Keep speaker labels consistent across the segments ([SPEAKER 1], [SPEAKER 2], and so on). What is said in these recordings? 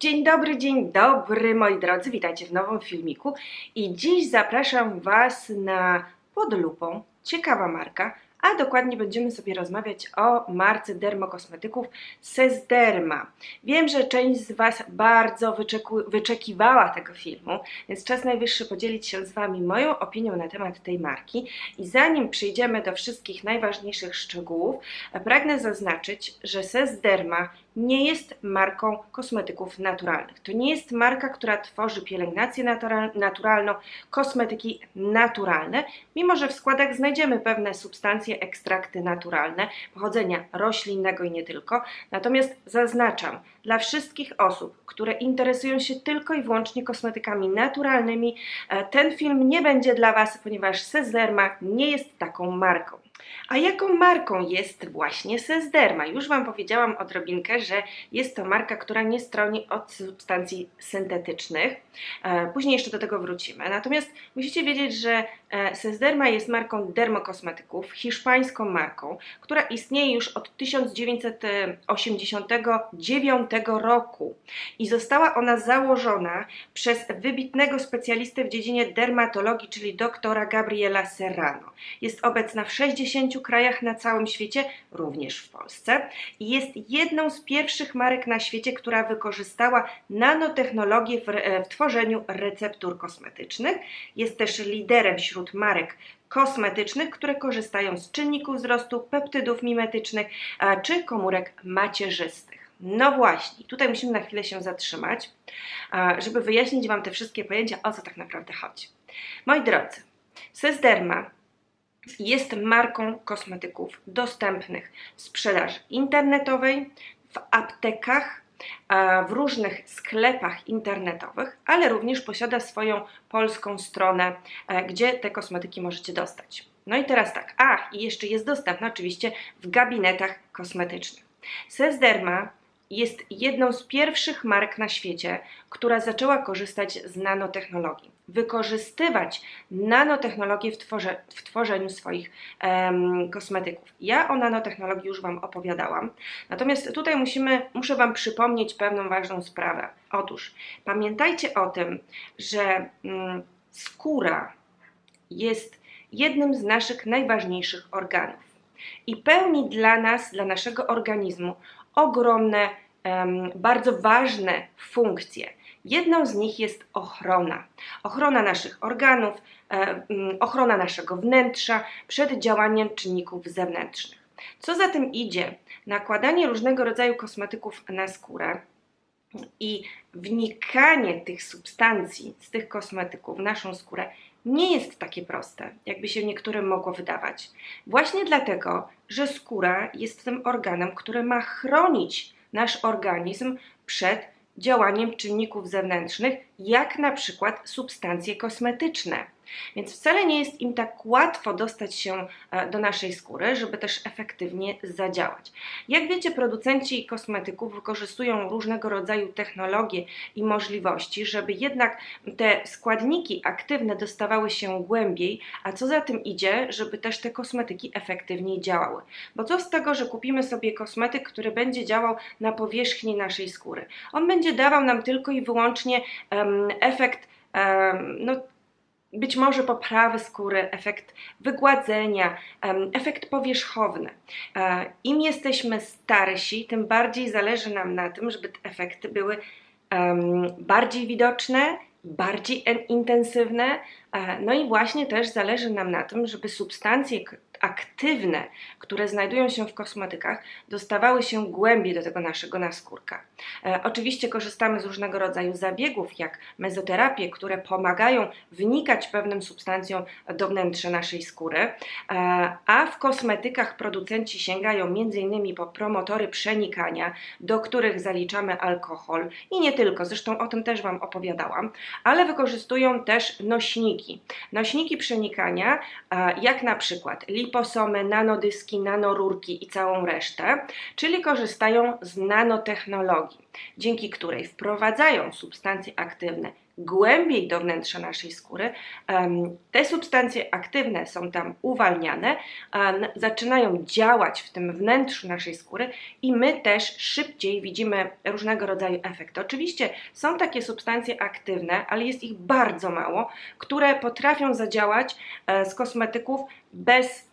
[SPEAKER 1] Dzień dobry, dzień dobry moi drodzy, witajcie w nowym filmiku. I dziś zapraszam Was na pod lupą, ciekawa marka, a dokładnie będziemy sobie rozmawiać o marce dermokosmetyków Sesderma. Wiem, że część z Was bardzo wyczekiwała tego filmu, więc czas najwyższy podzielić się z Wami moją opinią na temat tej marki. I zanim przejdziemy do wszystkich najważniejszych szczegółów, pragnę zaznaczyć, że Sesderma nie jest marką kosmetyków naturalnych. To nie jest marka, która tworzy pielęgnację natural, naturalną, kosmetyki naturalne, mimo że w składach znajdziemy pewne substancje, ekstrakty naturalne pochodzenia roślinnego i nie tylko. Natomiast zaznaczam, dla wszystkich osób, które interesują się tylko i wyłącznie kosmetykami naturalnymi, e, ten film nie będzie dla Was, ponieważ Sezderma nie jest taką marką. A jaką marką jest właśnie Sesderma? Już Wam powiedziałam odrobinkę, że jest to marka, która nie stroni od substancji syntetycznych. E, później jeszcze do tego wrócimy. Natomiast musicie wiedzieć, że e, Sesderma jest marką dermokosmetyków, hiszpańską marką, która istnieje już od 1989 roku i została ona założona przez wybitnego specjalistę w dziedzinie dermatologii, czyli doktora Gabriela Serrano. Jest obecna w 60 krajach na całym świecie, również w Polsce i jest jedną z pierwszych marek na świecie, która wykorzystała nanotechnologię w, w tworzeniu receptur kosmetycznych. Jest też liderem wśród marek kosmetycznych, które korzystają z czynników wzrostu, peptydów mimetycznych czy komórek macierzystych. No właśnie, tutaj musimy na chwilę się zatrzymać, żeby wyjaśnić Wam te wszystkie pojęcia, o co tak naprawdę chodzi. Moi drodzy, Sesderma jest marką kosmetyków dostępnych w sprzedaży internetowej, w aptekach, w różnych sklepach internetowych, ale również posiada swoją polską stronę, e, gdzie te kosmetyki możecie dostać. No i teraz tak, a i jeszcze jest dostępna oczywiście w gabinetach kosmetycznych. Sesderma jest jedną z pierwszych mark na świecie, która zaczęła korzystać z nanotechnologii, wykorzystywać nanotechnologię w, tworze, w tworzeniu swoich kosmetyków. Ja o nanotechnologii już Wam opowiadałam, natomiast tutaj musimy, muszę Wam przypomnieć pewną ważną sprawę. Otóż pamiętajcie o tym, że um, skóra jest jednym z naszych najważniejszych organów i pełni dla nas, dla naszego organizmu ogromne, bardzo ważne funkcje. Jedną z nich jest ochrona. Ochrona naszych organów, e, ochrona naszego wnętrza przed działaniem czynników zewnętrznych. Co za tym idzie? Nakładanie różnego rodzaju kosmetyków na skórę i wnikanie tych substancji z tych kosmetyków w naszą skórę nie jest takie proste, jakby się niektórym mogło wydawać. Właśnie dlatego, że skóra jest tym organem, który ma chronić nasz organizm przed działaniem czynników zewnętrznych, jak na przykład substancje kosmetyczne. Więc wcale nie jest im tak łatwo dostać się e, do naszej skóry, żeby też efektywnie zadziałać. Jak wiecie, producenci kosmetyków wykorzystują różnego rodzaju technologie i możliwości, żeby jednak te składniki aktywne dostawały się głębiej, a co za tym idzie, żeby też te kosmetyki efektywniej działały. Bo co z tego, że kupimy sobie kosmetyk, który będzie działał na powierzchni naszej skóry? On będzie dawał nam tylko i wyłącznie um, efekt no, być może poprawy skóry, efekt wygładzenia, efekt powierzchowny. E, Im jesteśmy starsi, tym bardziej zależy nam na tym, żeby te efekty były bardziej widoczne, bardziej intensywne, e, no i właśnie też zależy nam na tym, żeby substancje, aktywne, które znajdują się w kosmetykach, dostawały się głębiej do tego naszego naskórka. E, oczywiście korzystamy z różnego rodzaju zabiegów, jak mezoterapie, które pomagają wnikać pewnym substancjom do wnętrza naszej skóry, e, a w kosmetykach producenci sięgają m.in. po promotory przenikania, do których zaliczamy alkohol i nie tylko, zresztą o tym też Wam opowiadałam, ale wykorzystują też nośniki. Nośniki przenikania, e, jak na przykład lip liposomy, nanodyski, nanorurki i całą resztę, czyli korzystają z nanotechnologii, dzięki której wprowadzają substancje aktywne głębiej do wnętrza naszej skóry, te substancje aktywne są tam uwalniane, zaczynają działać w tym wnętrzu naszej skóry i my też szybciej widzimy różnego rodzaju efekty. Oczywiście są takie substancje aktywne, ale jest ich bardzo mało, które potrafią zadziałać e, z kosmetyków bez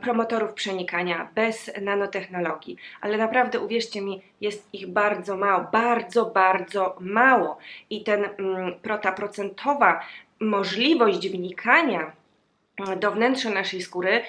[SPEAKER 1] promotorów przenikania, bez nanotechnologii, ale naprawdę uwierzcie mi, jest ich bardzo mało, bardzo, bardzo mało. I ten, mm, ta procentowa możliwość wnikania do wnętrza naszej skóry,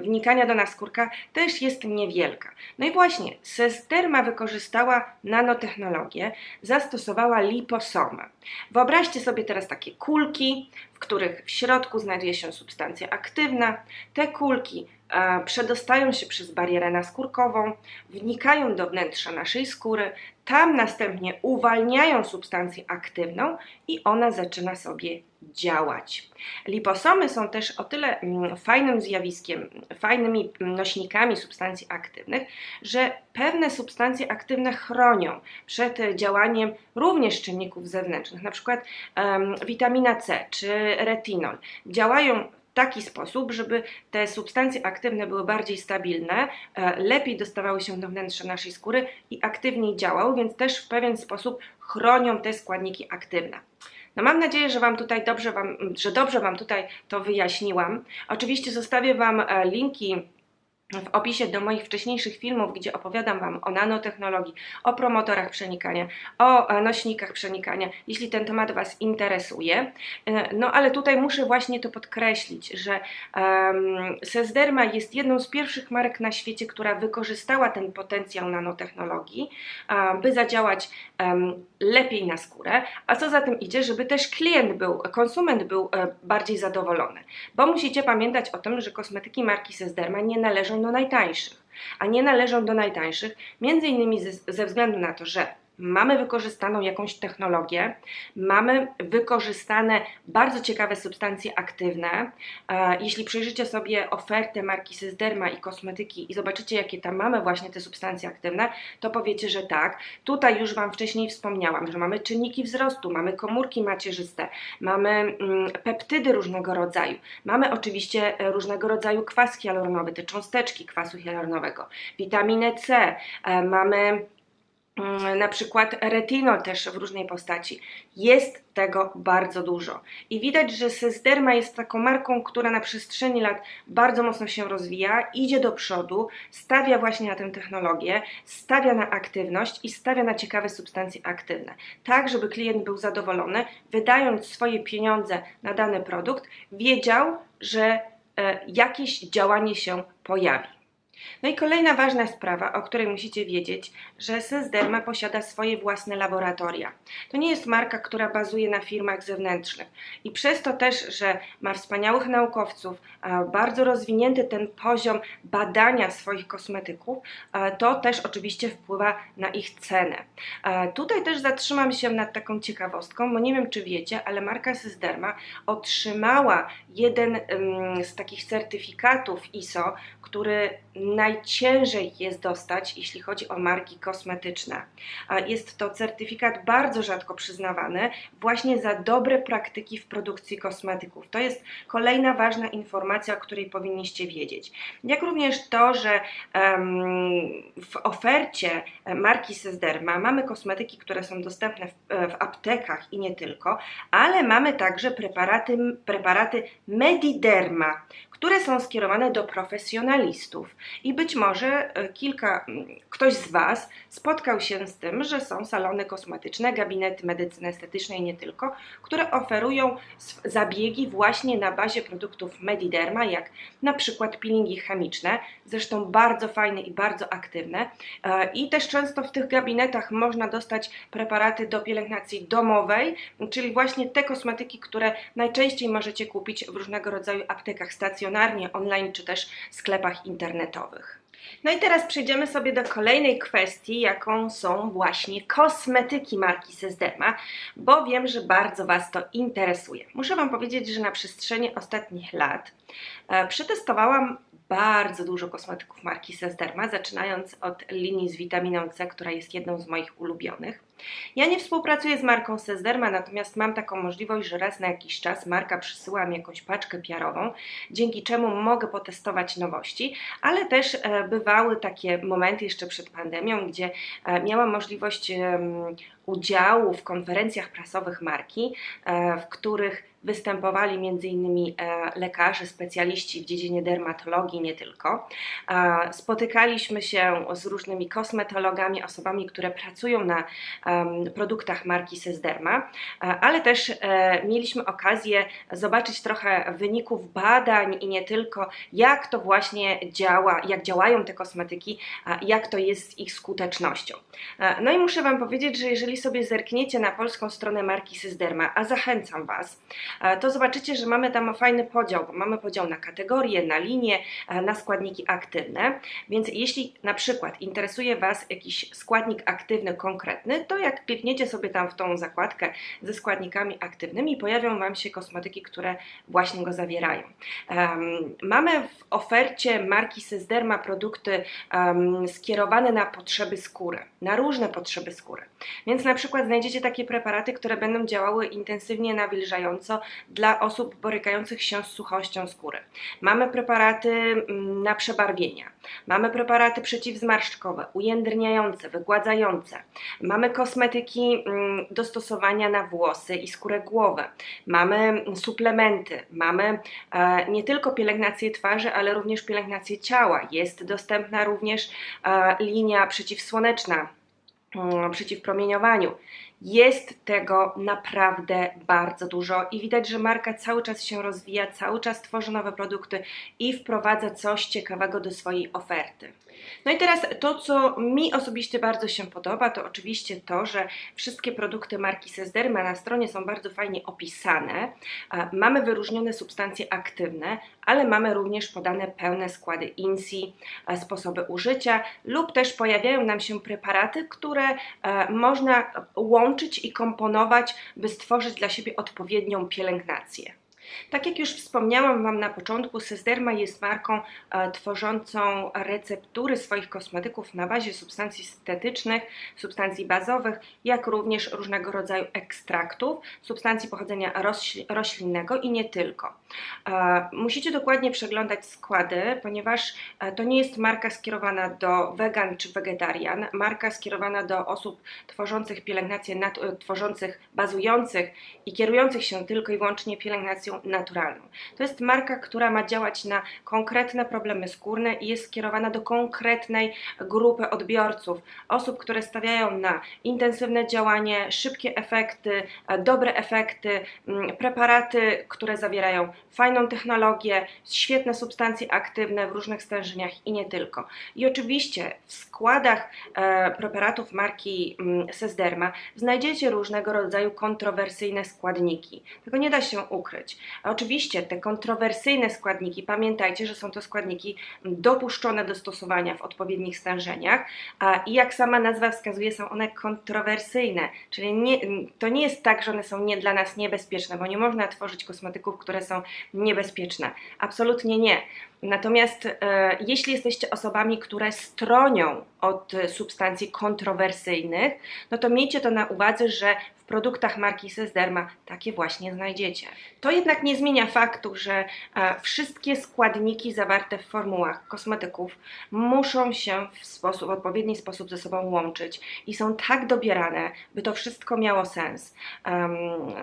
[SPEAKER 1] wnikania do naskórka też jest niewielka. No i właśnie, Sesderma wykorzystała nanotechnologię, zastosowała liposomę. Wyobraźcie sobie teraz takie kulki, w których w środku znajduje się substancja aktywna. Te kulki e, przedostają się przez barierę naskórkową, wnikają do wnętrza naszej skóry, tam następnie uwalniają substancję aktywną i ona zaczyna sobie działać. Liposomy są też o tyle mm, fajnym zjawiskiem, fajnymi nośnikami substancji aktywnych, że pewne substancje aktywne chronią przed działaniem również czynników zewnętrznych, na przykład um, witamina C czy retinol. Działają taki sposób, żeby te substancje aktywne były bardziej stabilne, e, lepiej dostawały się do wnętrza naszej skóry i aktywniej działały, więc też w pewien sposób chronią te składniki aktywne. No mam nadzieję, że Wam tutaj dobrze Wam, że dobrze Wam tutaj to wyjaśniłam. Oczywiście zostawię Wam e, linki w opisie do moich wcześniejszych filmów, gdzie opowiadam Wam o nanotechnologii, o promotorach przenikania, o e, nośnikach przenikania, jeśli ten temat Was interesuje. E, no ale tutaj muszę właśnie to podkreślić, że um, Sesderma jest jedną z pierwszych marek na świecie, która wykorzystała ten potencjał nanotechnologii, um, by zadziałać um, lepiej na skórę, a co za tym idzie, żeby też klient był, konsument był e, bardziej zadowolony. Bo musicie pamiętać o tym, że kosmetyki marki Sesderma nie należą do najtańszych, a nie należą do najtańszych, między innymi ze względu na to, że mamy wykorzystaną jakąś technologię, mamy wykorzystane bardzo ciekawe substancje aktywne. E, jeśli przejrzycie sobie ofertę marki Sysderma i kosmetyki i zobaczycie, jakie tam mamy właśnie te substancje aktywne, to powiecie, że tak. Tutaj już Wam wcześniej wspomniałam, że mamy czynniki wzrostu, mamy komórki macierzyste, mamy mm, peptydy różnego rodzaju, mamy oczywiście e, różnego rodzaju kwas hialuronowy, te cząsteczki kwasu hialuronowego, witaminę C, e, mamy na przykład retinol też w różnej postaci. Jest tego bardzo dużo. I widać, że Sysderma jest taką marką, która na przestrzeni lat bardzo mocno się rozwija, idzie do przodu, stawia właśnie na tę technologię, stawia na aktywność i stawia na ciekawe substancje aktywne. Tak, żeby klient był zadowolony, wydając swoje pieniądze na dany produkt, wiedział, że e, jakieś działanie się pojawi. No i kolejna ważna sprawa, o której musicie wiedzieć, że Sysderma posiada swoje własne laboratoria. To nie jest marka, która bazuje na firmach zewnętrznych i przez to też, że ma wspaniałych naukowców, bardzo rozwinięty ten poziom badania swoich kosmetyków, to też oczywiście wpływa na ich cenę. Tutaj też zatrzymam się nad taką ciekawostką, bo nie wiem czy wiecie, ale marka Sysderma otrzymała jeden z takich certyfikatów ISO, który najciężej jest dostać, jeśli chodzi o marki kosmetyczne. Jest to certyfikat bardzo rzadko przyznawany właśnie za dobre praktyki w produkcji kosmetyków. To jest kolejna ważna informacja, o której powinniście wiedzieć. Jak również to, że w ofercie marki Sesderma mamy kosmetyki, które są dostępne w, w aptekach i nie tylko, ale mamy także preparaty, preparaty Mediderma, które są skierowane do profesjonalistów. I być może e, kilka, ktoś z Was spotkał się z tym, że są salony kosmetyczne, gabinety medycyny estetycznej nie tylko, które oferują zabiegi właśnie na bazie produktów Mediderma, jak na przykład peelingi chemiczne, zresztą bardzo fajne i bardzo aktywne. E, I też często w tych gabinetach można dostać preparaty do pielęgnacji domowej, czyli właśnie te kosmetyki, które najczęściej możecie kupić w różnego rodzaju aptekach stacjonarnie, online czy też sklepach internetowych. No i teraz przejdziemy sobie do kolejnej kwestii, jaką są właśnie kosmetyki marki Sesderma, bo wiem, że bardzo Was to interesuje. Muszę Wam powiedzieć, że na przestrzeni ostatnich lat e, przetestowałam bardzo dużo kosmetyków marki Sesderma, zaczynając od linii z witaminą C, która jest jedną z moich ulubionych. Ja nie współpracuję z marką Sezderma, natomiast mam taką możliwość, że raz na jakiś czas marka przysyła mi jakąś paczkę PR-ową, dzięki czemu mogę potestować nowości, ale też e, bywały takie momenty jeszcze przed pandemią, gdzie e, miałam możliwość udziału w konferencjach prasowych marki, e, w których występowali m.in. E, lekarze, specjaliści w dziedzinie dermatologii, nie tylko. E, spotykaliśmy się z różnymi kosmetologami, osobami, które pracują na produktach marki Sesderma, e, ale też mieliśmy okazję zobaczyć trochę wyników badań i nie tylko, jak to właśnie działa, jak działają te kosmetyki, jak to jest z ich skutecznością. No i muszę Wam powiedzieć, że jeżeli sobie zerkniecie na polską stronę marki Sesderma, a zachęcam Was, to zobaczycie, że mamy tam fajny podział, bo mamy podział na kategorie, na linie, na składniki aktywne, więc jeśli na przykład interesuje Was jakiś składnik aktywny konkretny, to jak klikniecie sobie tam w tą zakładkę ze składnikami aktywnymi, pojawią Wam się kosmetyki, które właśnie go zawierają. Um, mamy w ofercie marki Sesderma produkty um, skierowane na potrzeby skóry, na różne potrzeby skóry. Więc na przykład znajdziecie takie preparaty, które będą działały intensywnie nawilżająco dla osób borykających się z suchością skóry. Mamy preparaty mm, na przebarwienia, mamy preparaty przeciwzmarszczkowe, ujędrniające, wygładzające, mamy kosmetyki mm, do stosowania na włosy i skórę głowy, mamy suplementy, mamy e, nie tylko pielęgnację twarzy, ale również pielęgnację ciała. Jest dostępna również e, linia przeciwsłoneczna mm, przeciwpromieniowaniu. Jest tego naprawdę bardzo dużo i widać, że marka cały czas się rozwija, cały czas tworzy nowe produkty i wprowadza coś ciekawego do swojej oferty. No i teraz to, co mi osobiście bardzo się podoba, to oczywiście to, że wszystkie produkty marki Sesderma na stronie są bardzo fajnie opisane. Mamy wyróżnione substancje aktywne, ale mamy również podane pełne składy INSI, sposoby użycia lub też pojawiają nam się preparaty, które można łączyć i komponować, by stworzyć dla siebie odpowiednią pielęgnację. Tak jak już wspomniałam Wam na początku, Sesderma jest marką e, tworzącą receptury swoich kosmetyków na bazie substancji syntetycznych, substancji bazowych, jak również różnego rodzaju ekstraktów, substancji pochodzenia roślinnego i nie tylko. E, musicie dokładnie przeglądać składy, ponieważ e, to nie jest marka skierowana do wegan czy wegetarian, marka skierowana do osób tworzących pielęgnację, tworzących, bazujących i kierujących się tylko i wyłącznie pielęgnacją naturalną. To jest marka, która ma działać na konkretne problemy skórne i jest skierowana do konkretnej grupy odbiorców, osób, które stawiają na intensywne działanie, szybkie efekty, e, dobre efekty, mm, preparaty, które zawierają fajną technologię, świetne substancje aktywne w różnych stężeniach i nie tylko. I oczywiście w składach e, preparatów marki mm, Sesderma znajdziecie różnego rodzaju kontrowersyjne składniki. Tego nie da się ukryć. Oczywiście te kontrowersyjne składniki, pamiętajcie, że są to składniki dopuszczone do stosowania w odpowiednich stężeniach i jak sama nazwa wskazuje, są one kontrowersyjne, czyli nie, to nie jest tak, że one są nie, dla nas niebezpieczne, bo nie można tworzyć kosmetyków, które są niebezpieczne. Absolutnie nie. Natomiast e, jeśli jesteście osobami, które stronią od substancji kontrowersyjnych, no to miejcie to na uwadze, że w produktach marki Sesderma takie właśnie znajdziecie. To jednak nie zmienia faktu, że e, wszystkie składniki zawarte w formułach kosmetyków muszą się w sposób, w odpowiedni sposób ze sobą łączyć i są tak dobierane, by to wszystko miało sens. Um,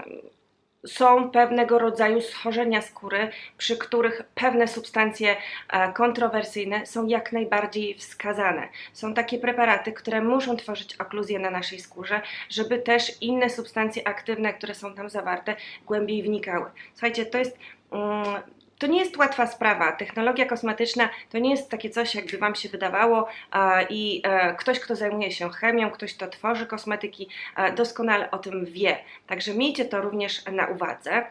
[SPEAKER 1] są pewnego rodzaju schorzenia skóry, przy których pewne substancje e, kontrowersyjne są jak najbardziej wskazane. Są takie preparaty, które muszą tworzyć okluzję na naszej skórze, żeby też inne substancje aktywne, które są tam zawarte, głębiej wnikały. Słuchajcie, to jest. To nie jest łatwa sprawa. Technologia kosmetyczna to nie jest takie coś, jakby Wam się wydawało i e, ktoś, kto zajmuje się chemią, ktoś, kto tworzy kosmetyki, doskonale o tym wie. Także miejcie to również na uwadze.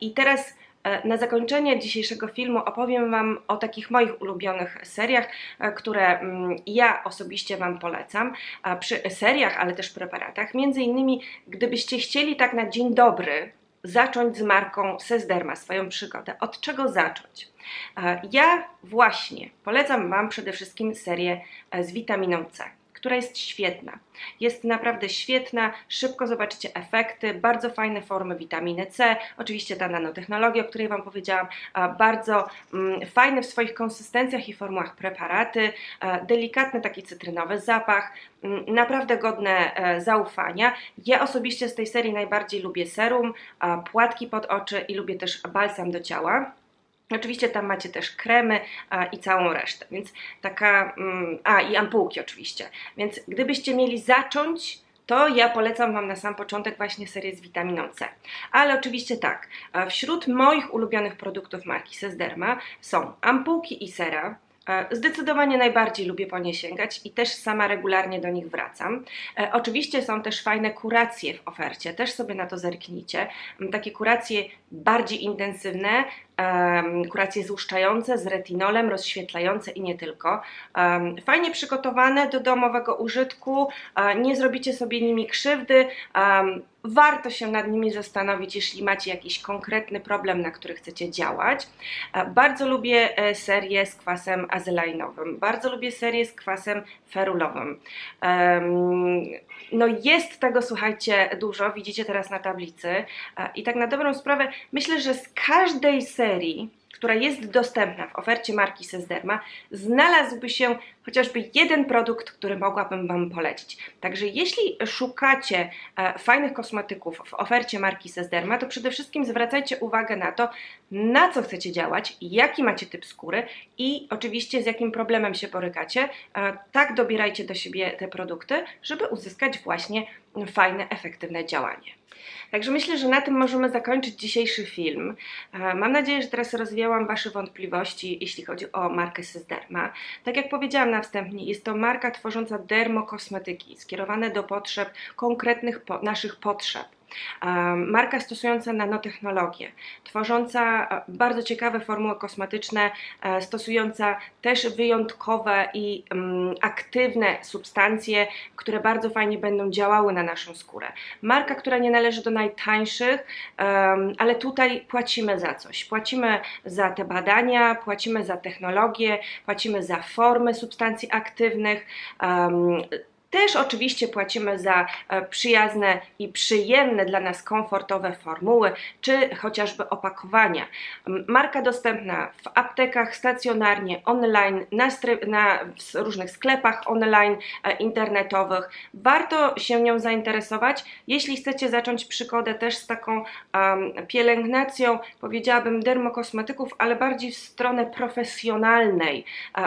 [SPEAKER 1] I teraz e, na zakończenie dzisiejszego filmu opowiem Wam o takich moich ulubionych seriach, e, które mm, ja osobiście Wam polecam. Przy seriach, ale też preparatach. Między innymi, gdybyście chcieli tak na dzień dobry zacząć z marką Sesderma swoją przygodę. Od czego zacząć? E, ja właśnie polecam Wam przede wszystkim serię e, z witaminą C która jest świetna. Jest naprawdę świetna, szybko zobaczycie efekty, bardzo fajne formy witaminy C, oczywiście ta nanotechnologia, o której Wam powiedziałam, bardzo mm, fajne w swoich konsystencjach i formułach preparaty, delikatny taki cytrynowy zapach, mm, naprawdę godne e, zaufania. Ja osobiście z tej serii najbardziej lubię serum, płatki pod oczy i lubię też balsam do ciała. Oczywiście tam macie też kremy a, i całą resztę, więc taka, mm, a i ampułki oczywiście. Więc gdybyście mieli zacząć, to ja polecam Wam na sam początek właśnie serię z witaminą C. Ale oczywiście tak, wśród moich ulubionych produktów marki Sesderma są ampułki i sera, zdecydowanie najbardziej lubię po nie sięgać i też sama regularnie do nich wracam. E, oczywiście są też fajne kuracje w ofercie, też sobie na to zerknijcie. Takie kuracje bardziej intensywne, kuracje złuszczające z retinolem, rozświetlające i nie tylko. Fajnie przygotowane do domowego użytku, nie zrobicie sobie nimi krzywdy. Warto się nad nimi zastanowić, jeśli macie jakiś konkretny problem, na który chcecie działać. Bardzo lubię e, serię z kwasem azelainowym, bardzo lubię serię z kwasem ferulowym. No jest tego, słuchajcie, dużo, widzicie teraz na tablicy i tak na dobrą sprawę myślę, że z każdej serii która jest dostępna w ofercie marki Sesderma, znalazłby się chociażby jeden produkt, który mogłabym Wam polecić. Także jeśli szukacie e, fajnych kosmetyków w ofercie marki Sesderma, to przede wszystkim zwracajcie uwagę na to, na co chcecie działać, jaki macie typ skóry i oczywiście z jakim problemem się borykacie. E, tak dobierajcie do siebie te produkty, żeby uzyskać właśnie fajne, efektywne działanie. Także myślę, że na tym możemy zakończyć dzisiejszy film. E, mam nadzieję, że teraz rozwiałam Wasze wątpliwości, jeśli chodzi o markę Sysderma. Tak jak powiedziałam na wstępie, jest to marka tworząca dermokosmetyki, skierowane do potrzeb konkretnych po naszych potrzeb. Marka stosująca nanotechnologię, tworząca e, bardzo ciekawe formuły kosmetyczne, e, stosująca też wyjątkowe i aktywne substancje, które bardzo fajnie będą działały na naszą skórę. Marka, która nie należy do najtańszych, ale tutaj płacimy za coś. Płacimy za te badania, płacimy za technologię, płacimy za formy substancji aktywnych też oczywiście płacimy za e, przyjazne i przyjemne dla nas komfortowe formuły, czy chociażby opakowania. Marka dostępna w aptekach, stacjonarnie, online, na, na różnych sklepach online, e, internetowych. Warto się nią zainteresować, jeśli chcecie zacząć przygodę też z taką um, pielęgnacją, powiedziałabym dermokosmetyków, ale bardziej w stronę profesjonalnej,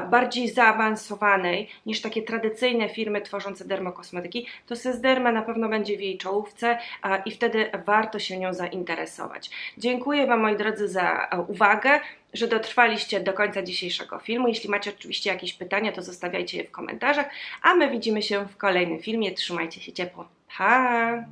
[SPEAKER 1] bardziej zaawansowanej niż takie tradycyjne firmy tworzące tworzące dermokosmetyki, to Sesderma na pewno będzie w jej czołówce i wtedy warto się nią zainteresować. Dziękuję Wam moi drodzy za uwagę że dotrwaliście do końca dzisiejszego filmu. Jeśli macie oczywiście jakieś pytania, to zostawiajcie je w komentarzach, a my widzimy się w kolejnym filmie. Trzymajcie się ciepło. Pa!